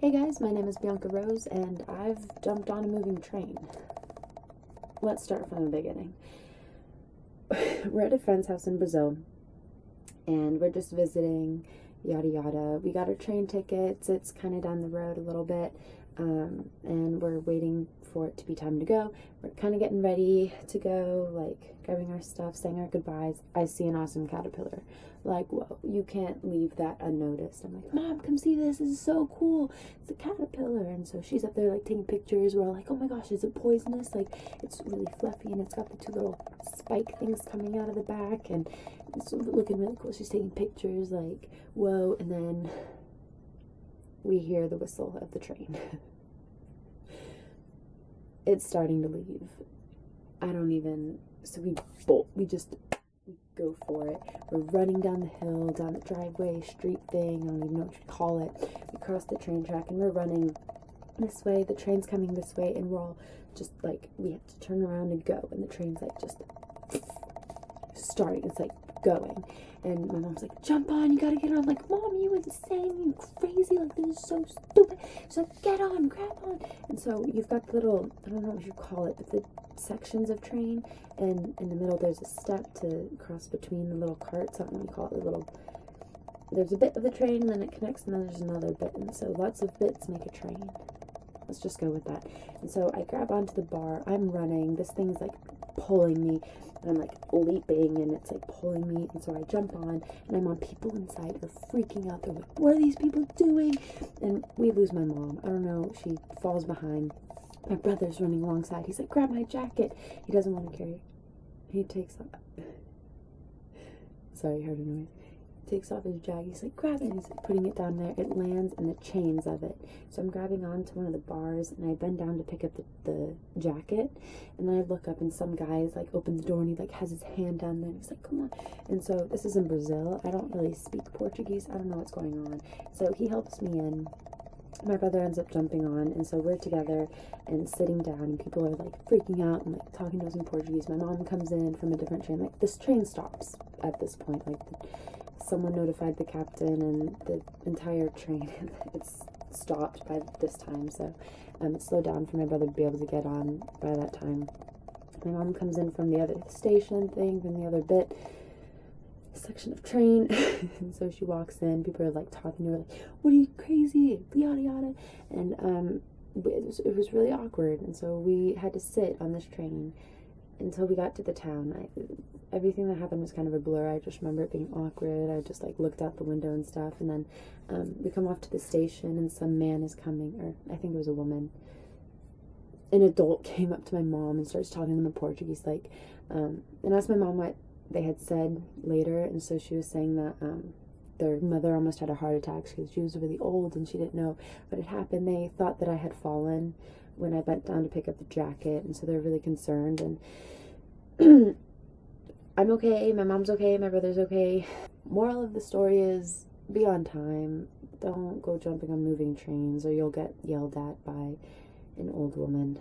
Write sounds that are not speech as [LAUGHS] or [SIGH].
Hey guys, my name is Bianca Rose and I've jumped on a moving train. Let's start from the beginning. [SIGHS] we're at a friend's house in Brazil and we're just visiting, yada yada. We got our train tickets, it's kind of down the road a little bit, um, and we're waiting for it to be time to go. We're kind of getting ready to go, like grabbing our stuff, saying our goodbyes. I see an awesome caterpillar like, whoa, you can't leave that unnoticed. I'm like, Mom, come see this. This is so cool. It's a caterpillar. And so she's up there, like, taking pictures. We're all like, oh my gosh, is it poisonous? Like, it's really fluffy and it's got the two little spike things coming out of the back. And it's looking really cool. She's taking pictures, like, whoa. And then we hear the whistle of the train. [LAUGHS] it's starting to leave. I don't even. So we bolt. We just go for it. We're running down the hill, down the driveway, street thing, I don't even know what you call it. We cross the train track and we're running this way, the train's coming this way, and we're all just like, we have to turn around and go. And the train's like just starting, it's like going. And my mom's like, jump on, you gotta get on. I'm like, mom, you insane, you crazy, so stupid. Like, get on, grab on. And so you've got the little, I don't know what you call it, but the sections of train, and in the middle there's a step to cross between the little carts. I don't know what you call it, the little. There's a bit of the train, and then it connects, and then there's another bit, and so lots of bits make a train. Let's just go with that. And so I grab onto the bar. I'm running. This thing's like pulling me and I'm like leaping and it's like pulling me and so I jump on and I'm on people inside are freaking out. They're like what are these people doing? And we lose my mom. I don't know. She falls behind. My brother's running alongside. He's like grab my jacket. He doesn't want to carry he takes off [LAUGHS] sorry I heard a noise takes off his jacket. He's like, grab it. He's like, putting it down there. It lands in the chains of it. So I'm grabbing onto one of the bars and I bend down to pick up the, the jacket. And then I look up and some guy's like open the door and he like has his hand down there and he's like, come on. And so this is in Brazil. I don't really speak Portuguese. I don't know what's going on. So he helps me in my brother ends up jumping on and so we're together and sitting down and people are like freaking out and like talking to us in portuguese my mom comes in from a different train like this train stops at this point like someone notified the captain and the entire train [LAUGHS] it's stopped by this time so um, it slowed down for my brother to be able to get on by that time. My mom comes in from the other station thing from the other bit section of train [LAUGHS] and so she walks in people are like talking to her like what are you crazy? yada yada and um it was, it was really awkward and so we had to sit on this train until we got to the town. I, everything that happened was kind of a blur. I just remember it being awkward. I just like looked out the window and stuff. And then um, we come off to the station, and some man is coming, or I think it was a woman. An adult [LAUGHS] came up to my mom and starts talking to them in Portuguese, like, um, and asked my mom what they had said later. And so she was saying that um, their mother almost had a heart attack because she was really old and she didn't know what had happened. They thought that I had fallen when I bent down to pick up the jacket, and so they're really concerned. And [CLEARS THROAT] I'm okay, my mom's okay, my brother's okay. Moral of the story is be on time. Don't go jumping on moving trains, or you'll get yelled at by an old woman.